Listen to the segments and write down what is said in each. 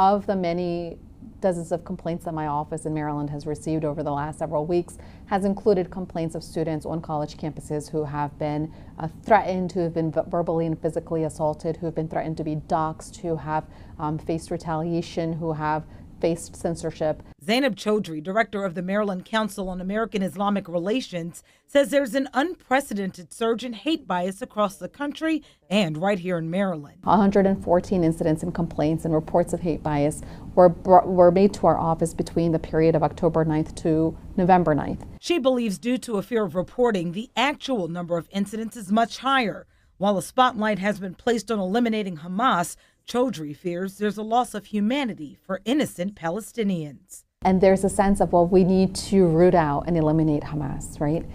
of the many dozens of complaints that my office in Maryland has received over the last several weeks has included complaints of students on college campuses who have been uh, threatened, who have been verbally and physically assaulted, who have been threatened to be doxxed, who have um, faced retaliation, who have faced censorship. Zainab Chaudhry, director of the Maryland Council on American Islamic Relations, says there's an unprecedented surge in hate bias across the country and right here in Maryland. 114 incidents and complaints and reports of hate bias were, were made to our office between the period of October 9th to November 9th. She believes due to a fear of reporting, the actual number of incidents is much higher. While a spotlight has been placed on eliminating Hamas, Chaudhry fears there's a loss of humanity for innocent Palestinians. And there's a sense of, well, we need to root out and eliminate Hamas, right?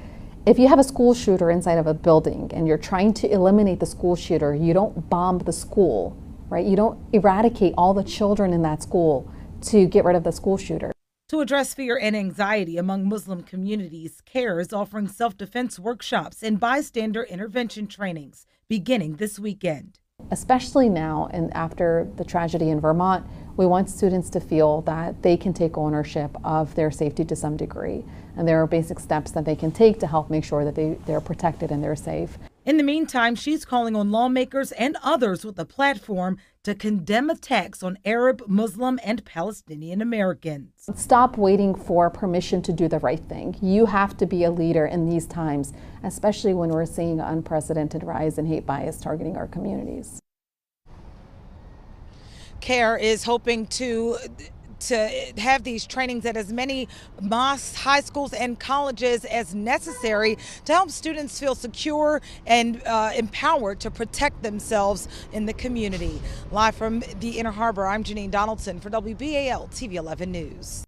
If you have a school shooter inside of a building and you're trying to eliminate the school shooter, you don't bomb the school, right? You don't eradicate all the children in that school to get rid of the school shooter. To address fear and anxiety among Muslim communities, CAIR is offering self defense workshops and bystander intervention trainings beginning this weekend. Especially now and after the tragedy in Vermont, we want students to feel that they can take ownership of their safety to some degree. And there are basic steps that they can take to help make sure that they, they're protected and they're safe. In the meantime, she's calling on lawmakers and others with a platform to condemn attacks on Arab, Muslim, and Palestinian Americans. Stop waiting for permission to do the right thing. You have to be a leader in these times, especially when we're seeing an unprecedented rise in hate bias targeting our communities. CAIR is hoping to to have these trainings at as many mosques, high schools, and colleges as necessary to help students feel secure and uh, empowered to protect themselves in the community. Live from the Inner Harbor, I'm Janine Donaldson for WBAL TV 11 News.